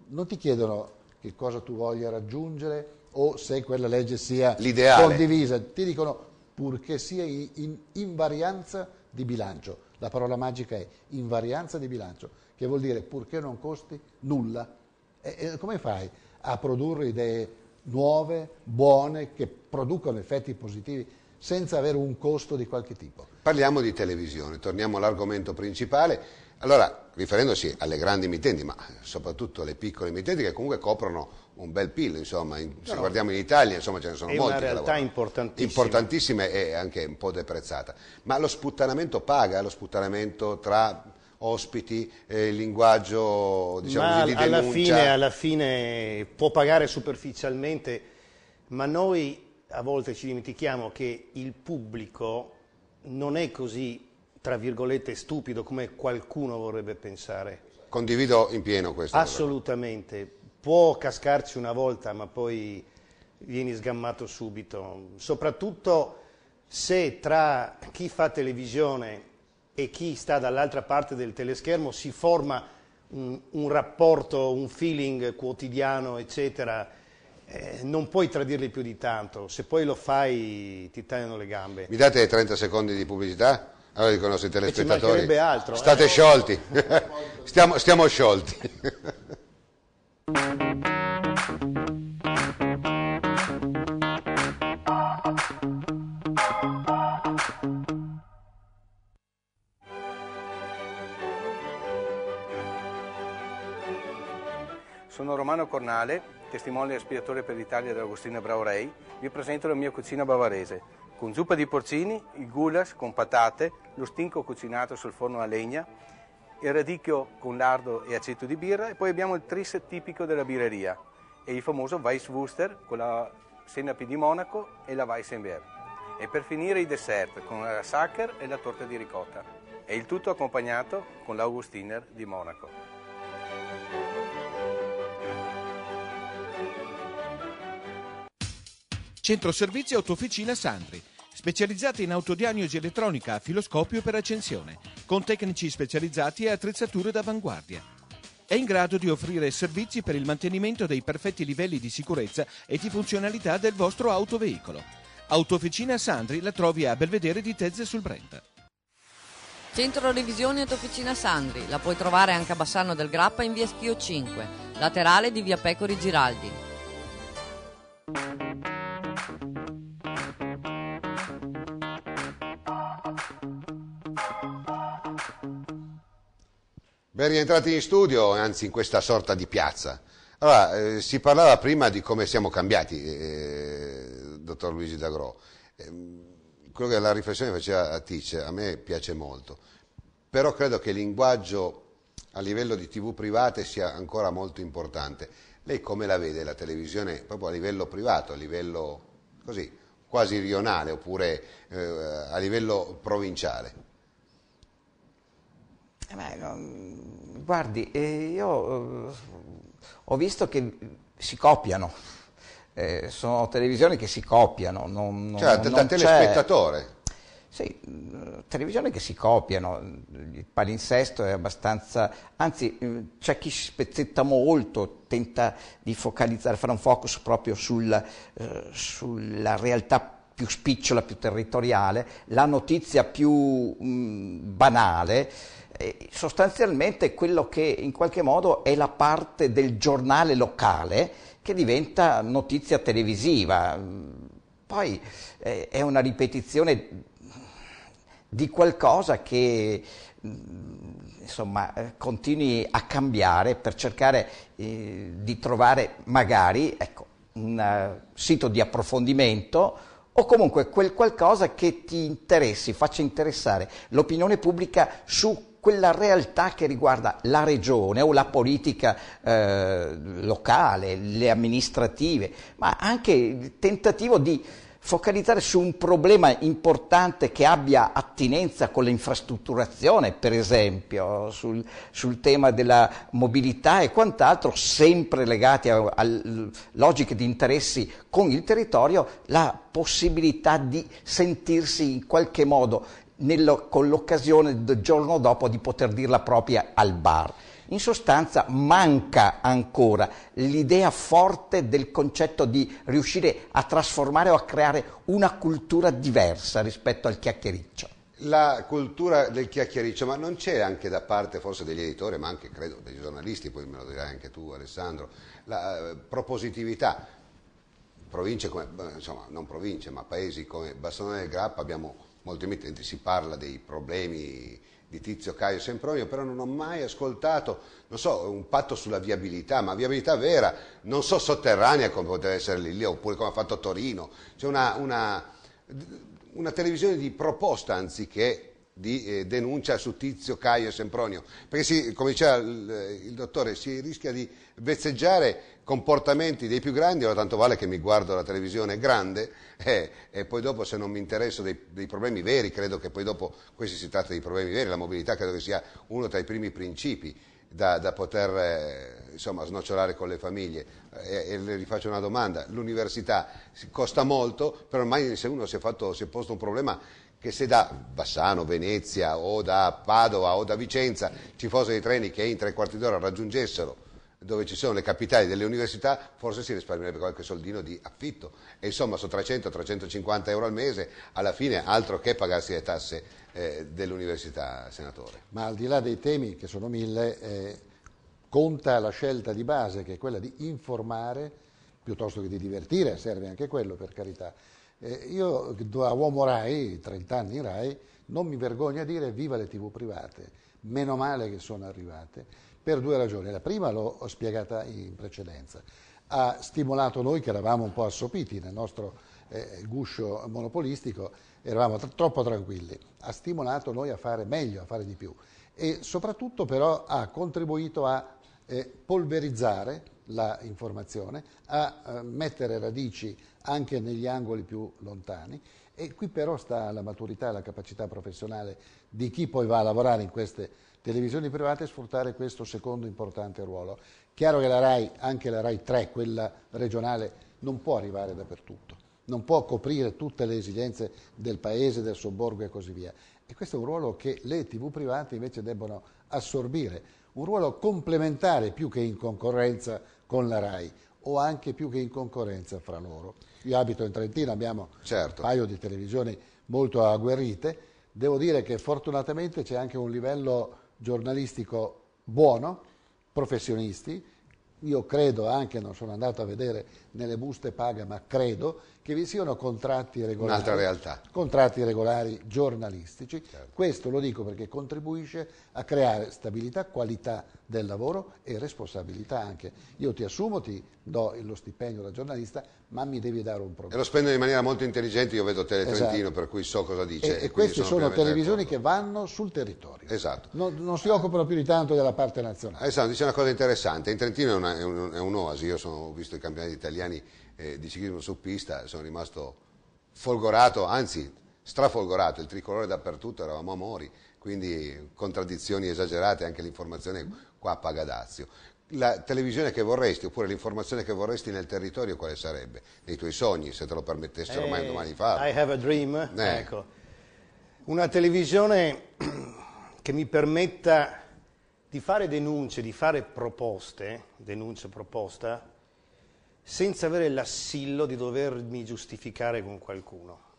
non ti chiedono che cosa tu voglia raggiungere o se quella legge sia L'ideale. condivisa, ti dicono purché sia in, in invarianza di bilancio. La parola magica è invarianza di bilancio, che vuol dire purché non costi nulla. E, e come fai a produrre idee nuove, buone, che producono effetti positivi senza avere un costo di qualche tipo? Parliamo di televisione, torniamo all'argomento principale. Allora, riferendosi alle grandi emittenti, ma soprattutto alle piccole emittenti che comunque coprono un bel PIL, insomma, in- se no. guardiamo in Italia, insomma, ce ne sono È molti una realtà importantissima. Importantissima e anche un po' deprezzata. Ma lo sputtanamento paga, lo sputtanamento tra ospiti, eh, il linguaggio, diciamo ma così, di alla fine, alla fine può pagare superficialmente, ma noi a volte ci dimentichiamo che il pubblico non è così, tra virgolette, stupido come qualcuno vorrebbe pensare. Condivido in pieno questo. Assolutamente. Può cascarci una volta, ma poi vieni sgammato subito. Soprattutto se tra chi fa televisione e chi sta dall'altra parte del teleschermo si forma un, un rapporto, un feeling quotidiano, eccetera, eh, non puoi tradirli più di tanto. Se poi lo fai ti tagliano le gambe. Mi date 30 secondi di pubblicità? Allora dicono i nostri telespettatori. altro, eh. State sciolti. stiamo, stiamo sciolti. Sono Romano Cornale, testimone e espiatore per l'Italia dell'Agostino Braurei. Vi presento la mia cucina bavarese, con zuppa di porcini, il goulash con patate, lo stinco cucinato sul forno a legna, il radicchio con lardo e aceto di birra e poi abbiamo il tris tipico della birreria e il famoso Weisswurster con la senape di Monaco e la Weissenberg. E per finire i dessert con la sacher e la torta di ricotta. E il tutto accompagnato con l'Augustiner di Monaco. Centro Servizi Autofficina Sandri, specializzati in autodiagnosi elettronica a filoscopio per accensione, con tecnici specializzati e attrezzature d'avanguardia. È in grado di offrire servizi per il mantenimento dei perfetti livelli di sicurezza e di funzionalità del vostro autoveicolo. Autofficina Sandri la trovi a Belvedere di Tezze sul Brenta. Centro Revisione e Officina Sandri. La puoi trovare anche a Bassano del Grappa in via Schio 5, laterale di via Pecori Giraldi. Ben rientrati in studio, anzi in questa sorta di piazza. Allora, eh, si parlava prima di come siamo cambiati, eh, dottor Luigi D'Agro. Eh, quello che la riflessione faceva a Tic, a me piace molto, però credo che il linguaggio a livello di tv private sia ancora molto importante. Lei come la vede la televisione proprio a livello privato, a livello così, quasi rionale oppure eh, a livello provinciale? Eh beh, guardi, eh, io eh, ho visto che si copiano, sono televisioni che si copiano. Non, non, cioè, da telespettatore? Sì, televisioni che si copiano, il palinsesto è abbastanza, anzi c'è chi si spezzetta molto, tenta di focalizzare, fare un focus proprio sul, sulla realtà più spicciola, più territoriale, la notizia più mh, banale, eh, sostanzialmente quello che in qualche modo è la parte del giornale locale che diventa notizia televisiva. Poi eh, è una ripetizione di qualcosa che insomma, eh, continui a cambiare per cercare eh, di trovare magari ecco, un uh, sito di approfondimento o comunque quel qualcosa che ti interessi, faccia interessare l'opinione pubblica su quella realtà che riguarda la regione o la politica eh, locale, le amministrative, ma anche il tentativo di focalizzare su un problema importante che abbia attinenza con l'infrastrutturazione, per esempio, sul, sul, tema della mobilità e quant'altro, sempre legati a, a, logiche di interessi con il territorio, la possibilità di sentirsi in qualche modo nello, con l'occasione del giorno dopo di poter dirla propria al bar. In sostanza manca ancora l'idea forte del concetto di riuscire a trasformare o a creare una cultura diversa rispetto al chiacchiericcio. La cultura del chiacchiericcio, ma non c'è anche da parte forse degli editori, ma anche credo dei giornalisti, poi me lo dirai anche tu Alessandro, la uh, propositività. Province come, insomma, non province, ma paesi come Bassone del Grappa abbiamo molti emittenti, si parla dei problemi di Tizio Caio Sempronio, però non ho mai ascoltato, non so, un patto sulla viabilità, ma viabilità vera, non so sotterranea come poteva essere lì, oppure come ha fatto Torino. C'è una, una, una televisione di proposta anziché di eh, denuncia su Tizio, Caio e Sempronio, perché si, come diceva il, il, dottore si rischia di vezzeggiare comportamenti dei più grandi, allora tanto vale che mi guardo la televisione grande eh, e poi dopo se non mi interesso dei, dei, problemi veri, credo che poi dopo questi si tratta di problemi veri, la mobilità credo che sia uno tra i primi principi da, da poter eh, insomma, snocciolare con le famiglie. E, e, le rifaccio una domanda, l'università costa molto, però ormai se uno si è, fatto, si è posto un problema che se da Bassano, Venezia o da Padova o da Vicenza ci fossero dei treni che in tre quarti d'ora raggiungessero dove ci sono le capitali delle università, forse si risparmierebbe qualche soldino di affitto. E insomma, su 300-350 euro al mese, alla fine altro che pagarsi le tasse eh, dell'università, senatore. Ma al di là dei temi, che sono mille, eh, conta la scelta di base, che è quella di informare piuttosto che di divertire, serve anche quello per carità. Eh, io da uomo RAI, 30 anni RAI, non mi vergogno a dire viva le tv private, meno male che sono arrivate, per due ragioni. La prima l'ho spiegata in precedenza, ha stimolato noi che eravamo un po' assopiti nel nostro eh, guscio monopolistico, eravamo tr- troppo tranquilli, ha stimolato noi a fare meglio, a fare di più. E soprattutto però ha contribuito a eh, polverizzare informazione, a eh, mettere radici anche negli angoli più lontani e qui però sta la maturità e la capacità professionale di chi poi va a lavorare in queste televisioni private e sfruttare questo secondo importante ruolo. Chiaro che la RAI, anche la RAI 3, quella regionale, non può arrivare dappertutto, non può coprire tutte le esigenze del paese, del sobborgo e così via. E questo è un ruolo che le tv private invece debbono assorbire, un ruolo complementare più che in concorrenza con la RAI o anche più che in concorrenza fra loro. Io abito in Trentino, abbiamo certo. un paio di televisioni molto agguerrite, devo dire che fortunatamente c'è anche un livello giornalistico buono, professionisti, io credo anche, non sono andato a vedere nelle buste paga, ma credo che vi siano contratti regolari. Contratti regolari giornalistici. Questo lo dico perché contribuisce a creare stabilità, qualità del lavoro e responsabilità anche. Io ti assumo, ti do lo stipendio da giornalista, ma mi devi dare un E programma. lo spendono in maniera molto intelligente, io vedo Teletrentino Esatto. per cui so cosa dice. E, e queste sono pienamente televisioni d'accordo. che vanno sul territorio. Esatto. Non, non si occupano più di tanto della parte nazionale. Alessandro dice una cosa interessante, in Trentino è, è un- un'oasi, io sono- ho visto i campionati italiani eh, di ciclismo su pista, sono rimasto folgorato, anzi strafolgorato, il tricolore dappertutto, eravamo a Mori, quindi contraddizioni esagerate, anche l'informazione qua paga dazio. La televisione che vorresti oppure l'informazione che vorresti nel territorio quale sarebbe? Nei tuoi sogni, se te lo permettessero mai Eh, domani farlo. I have a dream. Eh. Ecco. Una televisione che mi permetta di fare denunce, di fare proposte, denunce proposta, senza avere l'assillo di dovermi giustificare con qualcuno.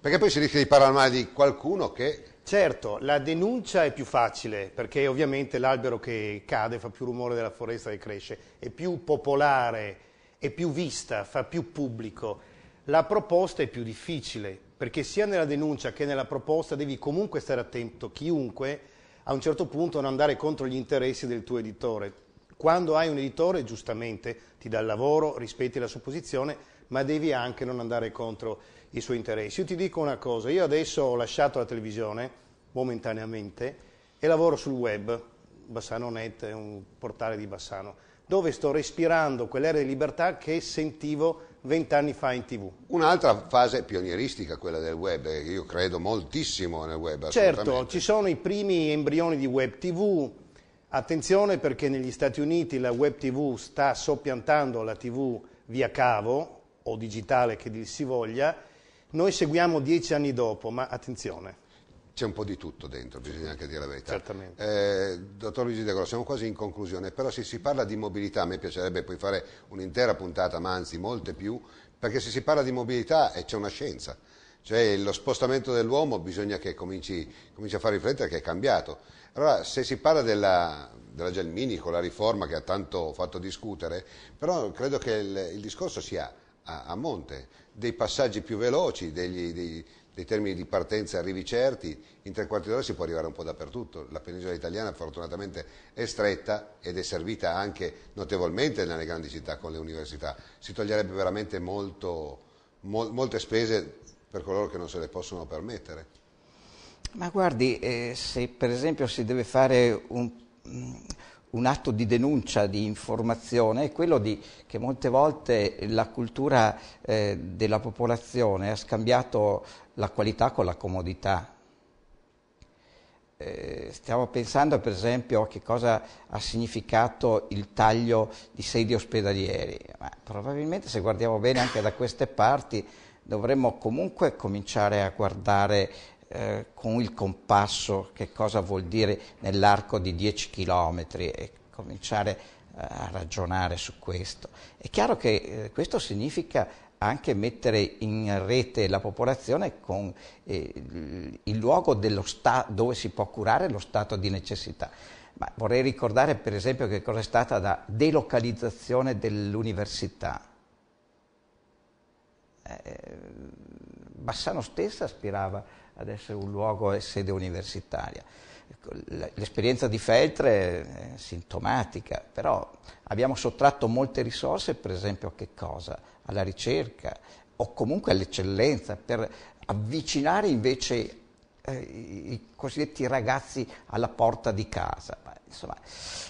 Perché poi si rischia di parlare male di qualcuno che Certo, la denuncia è più facile perché ovviamente l'albero che cade fa più rumore della foresta che cresce, è più popolare, è più vista, fa più pubblico. La proposta è più difficile perché sia nella denuncia che nella proposta devi comunque stare attento, chiunque a un certo punto non andare contro gli interessi del tuo editore. Quando hai un editore, giustamente, ti dà il lavoro, rispetti la sua posizione, ma devi anche non andare contro i suoi interessi. Io ti dico una cosa, io adesso ho lasciato la televisione momentaneamente e lavoro sul web, Bassano.net è un portale di Bassano, dove sto respirando quell'area di libertà che sentivo vent'anni fa in tv. Un'altra fase pionieristica, quella del web, io credo moltissimo nel web. Certo, ci sono i primi embrioni di web TV. Attenzione perché negli Stati Uniti la web TV sta soppiantando la TV via cavo o digitale che dir si voglia. Noi seguiamo dieci anni dopo, ma attenzione. C'è un po' di tutto dentro, bisogna anche dire la verità. Certamente. Eh, dottor Luigi De Grosso, siamo quasi in conclusione, però se si parla di mobilità, a me piacerebbe poi fare un'intera puntata, ma anzi molte più, perché se si parla di mobilità eh, c'è una scienza. Cioè lo spostamento dell'uomo bisogna che cominci, cominci a far riflettere che è cambiato. Allora, se si parla della, della Gelmini con la riforma che ha tanto fatto discutere, però credo che il, il discorso sia a, a monte, dei passaggi più veloci, degli- dei, dei termini di partenza arrivi certi, in tre quarti d'ora si può arrivare un po' dappertutto. La penisola italiana fortunatamente è stretta ed è servita anche notevolmente nelle grandi città con le università. Si toglierebbe veramente molto, mol- molte spese per coloro che non se le possono permettere. Ma guardi, eh, se per esempio si deve fare un, mm, un atto di denuncia, di informazione, è quello di, che molte volte la cultura eh, della popolazione ha scambiato la qualità con la comodità. Eh, stiamo pensando per esempio a che cosa ha significato il taglio di sedi ospedalieri, ma probabilmente se guardiamo bene anche da queste parti dovremmo comunque cominciare a guardare eh, con il compasso che cosa vuol dire nell'arco di 10 chilometri e cominciare eh, a ragionare su questo. È chiaro che eh, questo significa anche mettere in rete la popolazione con eh, il- luogo sta- dove si può curare lo stato di necessità. Ma vorrei ricordare per esempio che cosa è stata la delocalizzazione dell'università. Eh, Bassano stessa aspirava ad essere un luogo e sede universitaria. Ecco, L'esperienza di Feltre è sintomatica, però abbiamo sottratto molte risorse, per esempio, a che cosa? Alla ricerca o comunque all'eccellenza, per avvicinare invece eh, i cosiddetti ragazzi alla porta di casa. Ma, insomma,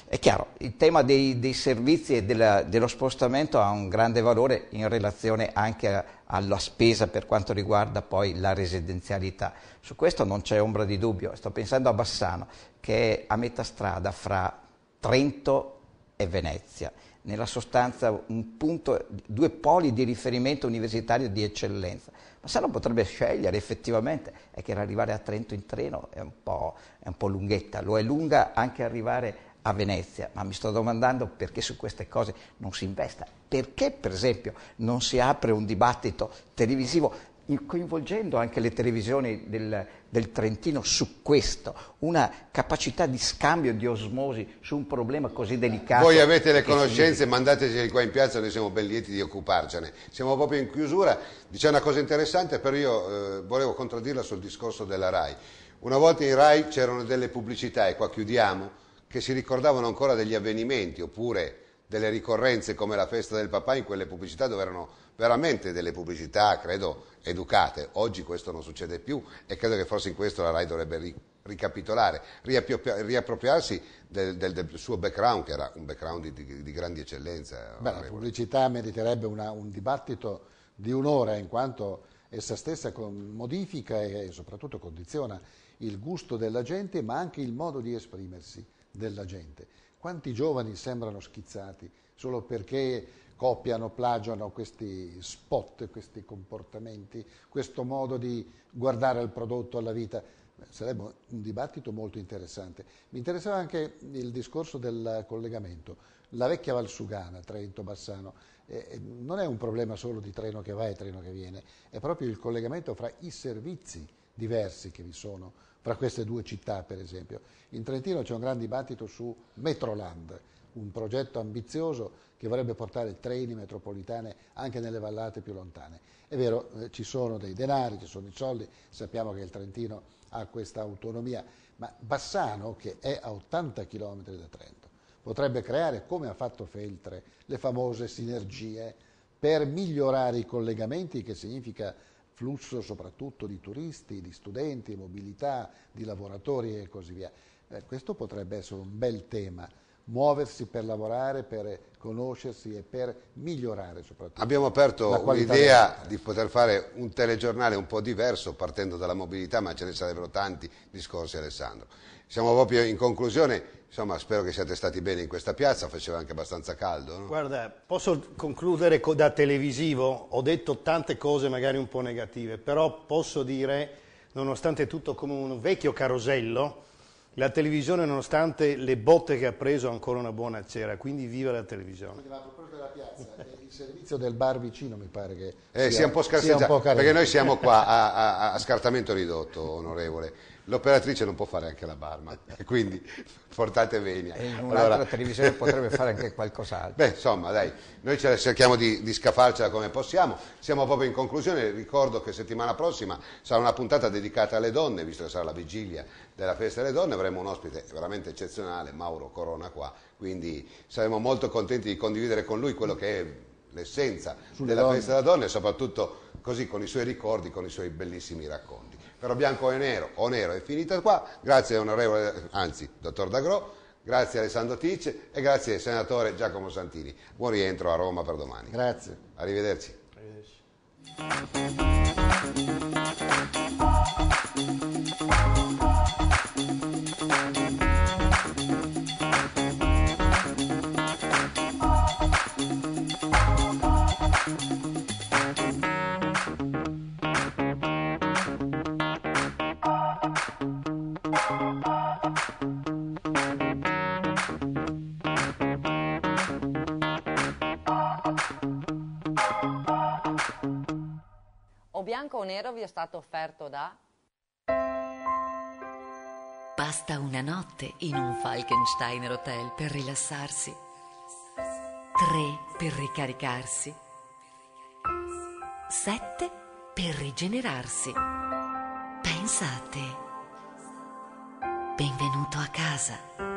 è chiaro, il tema dei, dei servizi e della- dello spostamento ha un grande valore in relazione anche a- alla spesa per quanto riguarda poi la residenzialità. Su questo non c'è ombra di dubbio. Sto pensando a Bassano, che è a metà strada fra Trento e Venezia. Nella sostanza un punto, due poli di riferimento universitario di eccellenza. Bassano potrebbe scegliere effettivamente, è che arrivare a Trento in treno è un, è un po' lunghetta, lo è lunga anche arrivare a Venezia, ma mi sto domandando perché su queste cose non si investa, perché per esempio non si apre un dibattito televisivo coinvolgendo anche le televisioni del, del, Trentino su questo, una capacità di scambio, di osmosi su un problema così delicato. Voi avete le conoscenze, mandateci qua in piazza, noi siamo ben lieti di occuparcene. Siamo proprio in chiusura, dice una cosa interessante, però io eh, volevo contraddirla sul discorso della RAI. Una volta in RAI c'erano delle pubblicità, e qua chiudiamo, che si ricordavano ancora degli avvenimenti, oppure delle ricorrenze come la festa del papà in quelle pubblicità dove erano veramente delle pubblicità, credo, educate. Oggi questo non succede più e credo che forse in questo la RAI dovrebbe ri- ricapitolare, riappropriarsi del, del, del, suo background, che era un background di, di, di grandi eccellenze. Beh, la pubblicità meriterebbe una, un dibattito di un'ora, in quanto essa stessa modifica e soprattutto condiziona il gusto della gente, ma anche il modo di esprimersi della gente. Quanti giovani sembrano schizzati solo perché copiano, plagiano questi spot, questi comportamenti, questo modo di guardare al prodotto, alla vita. Sarebbe un dibattito molto interessante. Mi interessava anche il discorso del collegamento. La vecchia Valsugana, Trento-Bassano, eh, non è un problema solo di treno che va e treno che viene, è proprio il collegamento fra i servizi diversi che vi sono fra queste due città, per esempio. In Trentino c'è un gran dibattito su Metroland, un progetto ambizioso che vorrebbe portare treni metropolitane anche nelle vallate più lontane. È vero, eh, ci sono dei denari, ci sono i soldi, sappiamo che il Trentino ha questa autonomia, ma Bassano, che è a 80 km da Trento, potrebbe creare, come ha fatto Feltre, le famose sinergie per migliorare i collegamenti, che significa flusso soprattutto di turisti, di studenti, mobilità, di lavoratori e così via. Eh, questo potrebbe essere un bel tema muoversi per lavorare, per conoscersi e per migliorare soprattutto. Abbiamo aperto l'idea di poter fare un telegiornale un po' diverso partendo dalla mobilità, ma ce ne sarebbero tanti discorsi Alessandro. Siamo proprio in conclusione, insomma spero che siate stati bene in questa piazza, faceva anche abbastanza caldo. No? Guarda, posso concludere da televisivo, ho detto tante cose magari un po' negative, però posso dire, nonostante tutto come un vecchio carosello, la televisione, nonostante le botte che ha preso, ha ancora una buona cera, quindi viva la televisione. a proposito della piazza, il servizio del bar vicino mi pare che eh, sia, sia, un po' scarseggiato, perché noi siamo qua a, a, a scartamento ridotto, onorevole l'operatrice non può fare anche la barman, quindi portate venia. E in un'altra allora... televisione potrebbe fare anche qualcos'altro. Beh, insomma, dai, noi cerchiamo di, di scafarcela come possiamo. Siamo proprio in conclusione, ricordo che settimana prossima sarà una puntata dedicata alle donne, visto che sarà la vigilia della festa delle donne, avremo un ospite veramente eccezionale, Mauro Corona qua, quindi saremo molto contenti di condividere con lui quello che è l'essenza della donne. festa delle donne e soprattutto così con i suoi ricordi, con i suoi bellissimi racconti però bianco e nero o nero è finita qua, grazie onorevole, anzi, dottor D'Agro, grazie Alessandro Ticce e grazie senatore Giacomo Santini. Buon rientro a Roma per domani. Grazie. Arrivederci. Bianco o nero vi è stato offerto da... Basta una notte in un Falkensteiner Hotel per rilassarsi, tre per ricaricarsi, sette per rigenerarsi. Pensa a te. Benvenuto a casa.